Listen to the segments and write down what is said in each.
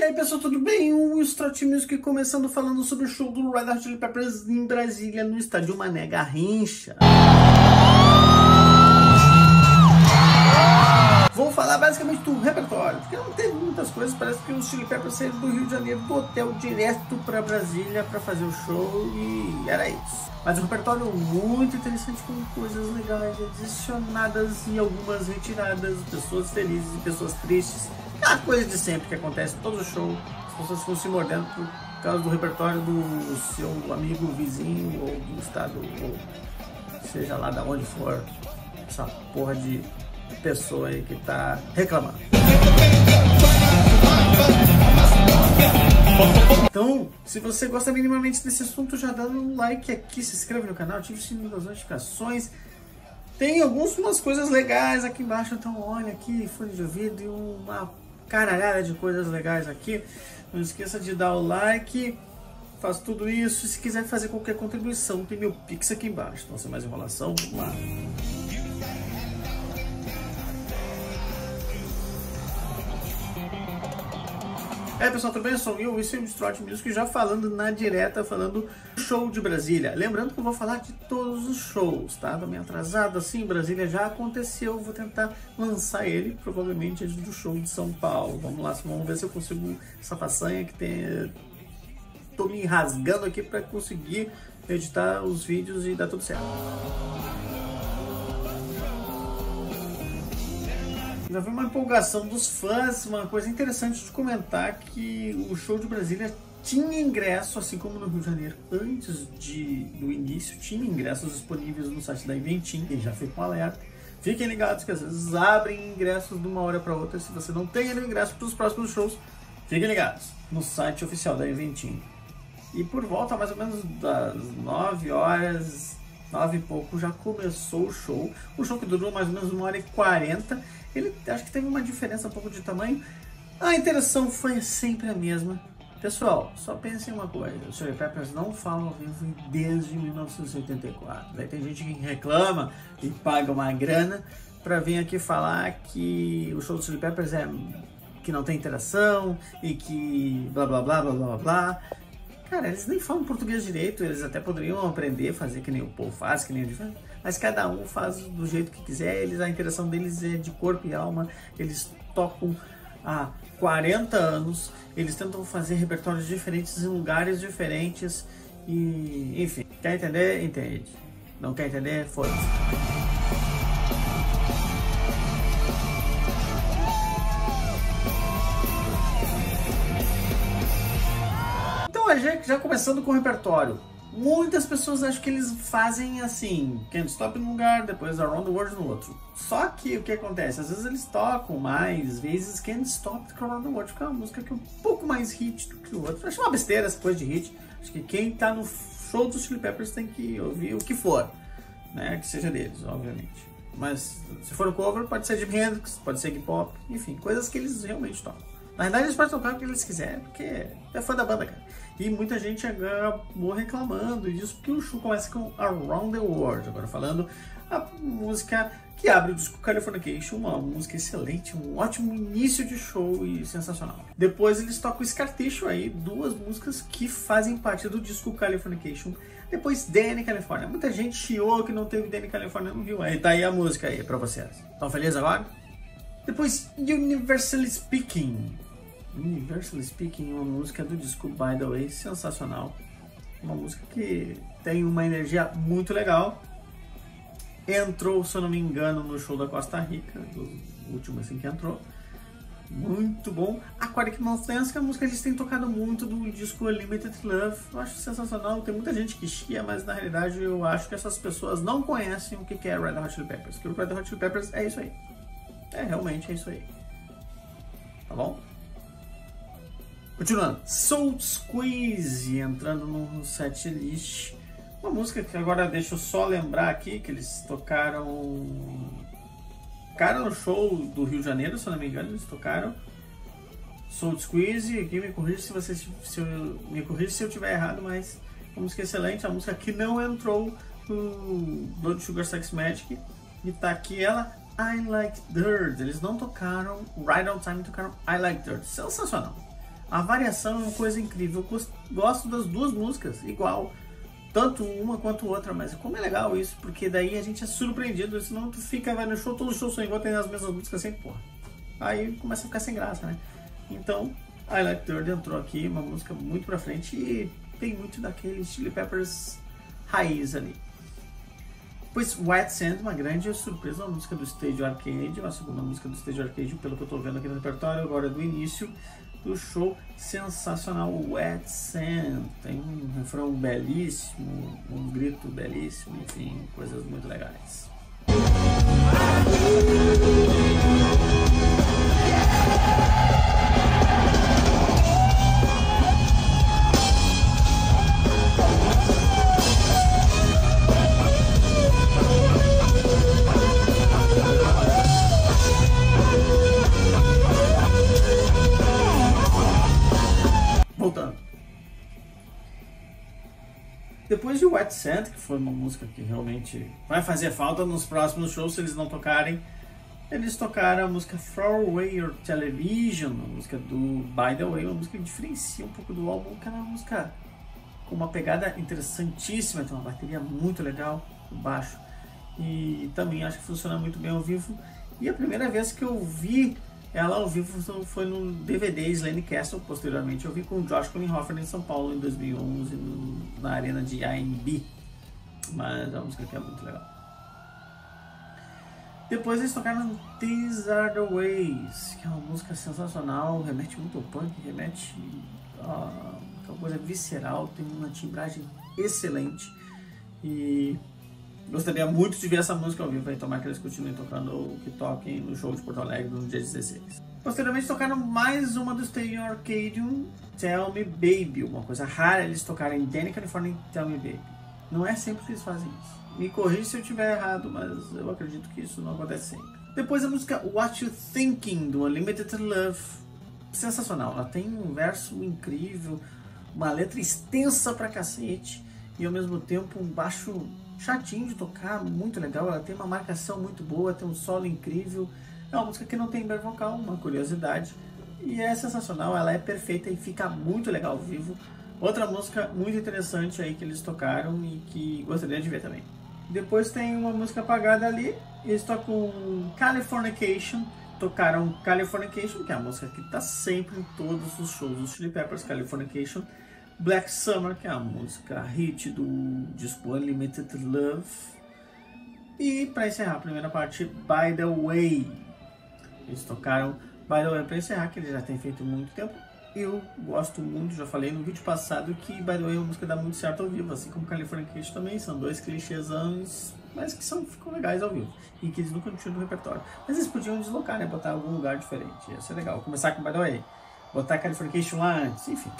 E aí pessoal, tudo bem? O Strut Music começando falando sobre o show do Red Hot Chili Peppers em Brasília, no estádio Mané Garrincha. Vou falar basicamente do repertório, porque não teve muitas coisas, parece que os Chili Peppers saíram do Rio de Janeiro do hotel direto para Brasília para fazer o show e era isso. Mas o repertório muito interessante com coisas legais adicionadas e algumas retiradas, pessoas felizes e pessoas tristes. Aquela coisa de sempre que acontece todo show, as pessoas ficam se mordendo por causa do repertório do seu amigo vizinho ou do estado, ou seja lá da onde for, essa porra de pessoa aí que tá reclamando. Então, se você gosta minimamente desse assunto, já dá um like aqui, se inscreve no canal, ative o sininho das notificações. Tem algumas coisas legais aqui embaixo, então olha aqui, fone de ouvido e uma caralhada de coisas legais aqui. Não esqueça de dar o like, faz tudo isso. Se quiser fazer qualquer contribuição, tem meu Pix aqui embaixo. Então, sem mais enrolação, vamos lá. É pessoal, tudo bem? Eu sou Will, esse é o Strut Music, já falando na direta, falando do show de Brasília. Lembrando que eu vou falar de todos os shows, tá? Tô meio atrasado assim, Brasília já aconteceu, vou tentar lançar ele, provavelmente antes do show de São Paulo. Vamos lá, vamos ver se eu consigo essa façanha que tem... Tô me rasgando aqui para conseguir editar os vídeos e dar tudo certo. Já vi uma empolgação dos fãs, uma coisa interessante de comentar que o show de Brasília tinha ingresso, assim como no Rio de Janeiro, antes de, do início, tinha ingressos disponíveis no site da Inventim, e já fica um alerta. Fiquem ligados que às vezes abrem ingressos de uma hora para outra. Se você não tem o ingresso para os próximos shows, fiquem ligados no site oficial da Inventim. E por volta mais ou menos das 9 horas, 9 e pouco, já começou o show. O show que durou mais ou menos uma hora e 40 ele acho que teve uma diferença um pouco de tamanho. A interação foi sempre a mesma. Pessoal, só pensem uma coisa, os Chili Peppers não falam ao vivo desde 1984. Daí tem gente que reclama e paga uma grana para vir aqui falar que o show dos Chili Peppers é que não tem interação e que blá blá blá blá blá blá. Cara, eles nem falam português direito, eles até poderiam aprender, fazer que nem o povo faz, que nem o mas cada um faz do jeito que quiser, eles, a interação deles é de corpo e alma, eles tocam há 40 anos, eles tentam fazer repertórios diferentes em lugares diferentes e, enfim, quer entender? Entende. Não quer entender? Foda-se. Já, já começando com o repertório. Muitas pessoas acham que eles fazem assim, Can't Stop num lugar, depois Around the World no outro. Só que o que acontece? Às vezes eles tocam mais vezes Can't Stop do Around the World, que é uma música que é um pouco mais hit do que o outro. Acho uma besteira essa coisa de hit. Acho que quem tá no show dos Chili Peppers tem que ouvir o que for, né? Que seja deles, obviamente. Mas se for cover, pode ser Jimi Hendrix, pode ser hip hop, enfim, coisas que eles realmente tocam. Na verdade, eles podem tocar o que eles quiserem, porque é fã da banda, cara. E muita gente acabou reclamando disso, porque o show começa com Around the World. Agora falando a música que abre o disco Californication, uma música excelente, um ótimo início de show e sensacional. Depois eles tocam Scar aí, duas músicas que fazem parte do disco Californication. Depois Danny California. Muita gente chiou que não teve Danny California no Rio. Aí tá aí a música aí pra vocês. Estão felizes agora? Depois Universally Speaking. Universally Speaking, uma música do disco By The Way, sensacional. Uma música que tem uma energia muito legal. Entrou, se eu não me engano, no show da Costa Rica, do último assim que entrou. Muito bom. Aquatic Mountains, que é a música que eles têm tocado muito do disco Limited Love. Eu acho sensacional. Tem muita gente que chia, mas na realidade eu acho que essas pessoas não conhecem o que é Red Hot Chili Peppers. Porque o Red Hot Chili Peppers é isso aí. É, realmente é isso aí. Tá bom? Continuando, Soul Squeeze entrando no set list. Uma música que agora deixa eu só lembrar aqui que eles tocaram. Tocaram no show do Rio de Janeiro, se eu não me engano, eles tocaram. Soul Squeeze, me corrija se você se eu, me corrija se eu tiver errado, mas uma música excelente, a música que não entrou no Blood Sugar Sex Magic e tá aqui ela, I Like Dirt. Eles não tocaram Right on Time, tocaram I Like Dirt. Sensacional. A variação é uma coisa incrível. Eu gosto das duas músicas igual. Tanto uma quanto outra, mas como é legal isso, porque daí a gente é surpreendido, senão tu fica, vai no show, todo show são igual, tem as mesmas músicas sempre, porra. Aí começa a ficar sem graça, né? Então, I Like entrou aqui, uma música muito pra frente e tem muito daquele Chili Peppers raiz ali. Pois White Sand, uma grande surpresa, uma música do Stage Arcade, uma segunda música do Stage Arcade, pelo que eu estou vendo aqui no repertório, agora do início do show sensacional Wet Sand. Tem um refrão belíssimo, um grito belíssimo, enfim, coisas muito legais. Sand, que foi uma música que realmente vai fazer falta nos próximos shows se eles não tocarem, eles tocaram a música Throw Away Your Television, a música do By The Way, uma música que diferencia um pouco do álbum, que é uma música com uma pegada interessantíssima, tem uma bateria muito legal, baixo, e também acho que funciona muito bem ao vivo. E a primeira vez que eu vi ela ao vivo foi no DVD Slane Castle, posteriormente eu vi com Josh Klinghoffer em São Paulo em 2011, no, na arena de AMB. Mas uma música que é muito legal. Depois eles tocaram These Are The Ways, que é uma música sensacional, remete muito ao punk, remete a uma coisa visceral, tem uma timbragem excelente. E Gostaria muito de ver essa música ao vivo, aí tomar que eles continuem tocando o que toquem no show de Porto Alegre no dia 16. Posteriormente tocaram mais uma do Stadium Arcadium, Tell Me Baby, uma coisa rara eles tocarem Danny California e Tell Me Baby. Não é sempre que eles fazem isso. Me corrija se eu estiver errado, mas eu acredito que isso não acontece sempre. Depois a música What You Thinking, do Unlimited Love. Sensacional, ela tem um verso incrível, uma letra extensa pra cacete e ao mesmo tempo um baixo chatinho de tocar, muito legal. Ela tem uma marcação muito boa, tem um solo incrível. É uma música que não tem back vocal, uma curiosidade. E é sensacional, ela é perfeita e fica muito legal ao vivo. Outra música muito interessante aí que eles tocaram e que gostaria de ver também. Depois tem uma música apagada ali, eles tocam Californication. Tocaram Californication, que é a música que está sempre em todos os shows dos Chili Peppers, Californication. Black Summer, que é a música hit do disco Unlimited Love. E para encerrar a primeira parte, By the Way. Eles tocaram By the Way para encerrar, que eles já têm feito muito tempo. Eu gosto muito, já falei no vídeo passado que By the Way é uma música que dá muito certo ao vivo, assim como California Cage também, são dois clichêsãos, mas que são, ficam legais ao vivo e que eles nunca tiram do repertório. Mas eles podiam deslocar, né? Botar em algum lugar diferente, ia ser legal. Começar com By the Way, botar Californication lá antes, enfim.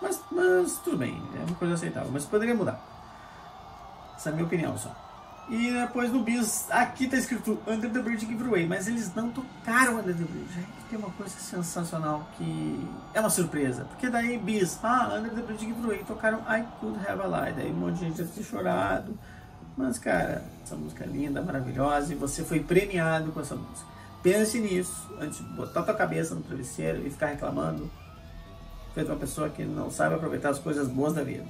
Mas, mas tudo bem, é uma coisa aceitável. Mas poderia mudar. Essa é a minha opinião só. E depois no Bis, aqui tá escrito Under the Bridge Giveaway, mas eles não tocaram Under the Bridge. Aí tem uma coisa sensacional que é uma surpresa. Porque daí Bis, ah, Under the Bridge Giveaway, tocaram I Could Have a Lie. Daí um monte de gente deve ter chorado. Mas cara, essa música é linda, maravilhosa e você foi premiado com essa música. Pense nisso antes de botar tua cabeça no travesseiro e ficar reclamando feito uma pessoa que não sabe aproveitar as coisas boas da vida.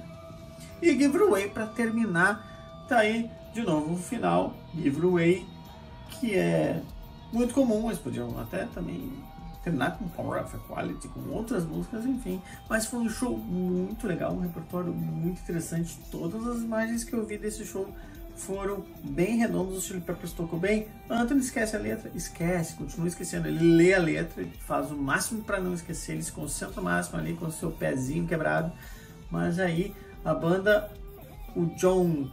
E Giveaway, para terminar, tá aí de novo o final, Giveaway, que é muito comum, eles podiam até também terminar com Power of Equality, com outras músicas, enfim. Mas foi um show muito legal, um repertório muito interessante. Todas as imagens que eu vi desse show foram bem redondos, o Chili Peppers tocou bem. Anthony esquece a letra, esquece, continua esquecendo. Ele lê a letra, faz o máximo para não esquecer, ele se concentra o máximo ali com o seu pezinho quebrado. Mas aí a banda, o John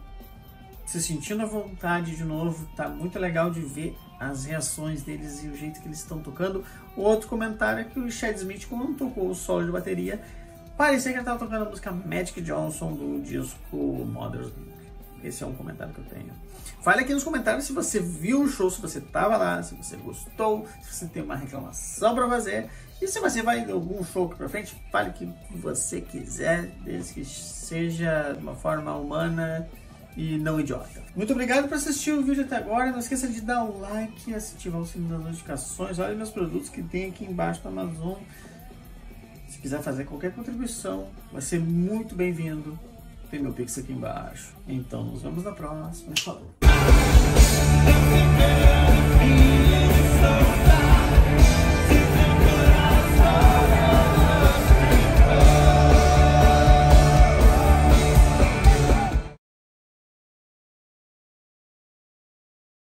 se sentindo à vontade de novo, tá muito legal de ver as reações deles e o jeito que eles estão tocando. Outro comentário é que o Chad Smith, quando tocou o solo de bateria, parecia que ele estava tocando a música Magic Johnson do disco Mother's esse é um comentário que eu tenho. Fale aqui nos comentários se você viu o show, se você estava lá, se você gostou, se você tem uma reclamação para fazer. E se você vai em algum show aqui pra frente, fale o que você quiser, desde que seja de uma forma humana e não idiota. Muito obrigado por assistir o vídeo até agora. Não esqueça de dar um like, ativar o sininho das notificações. Olha meus produtos que tem aqui embaixo do Amazon. Se quiser fazer qualquer contribuição, vai ser muito bem-vindo. Tem meu Pix aqui embaixo. Então, nos vemos na próxima. Falou!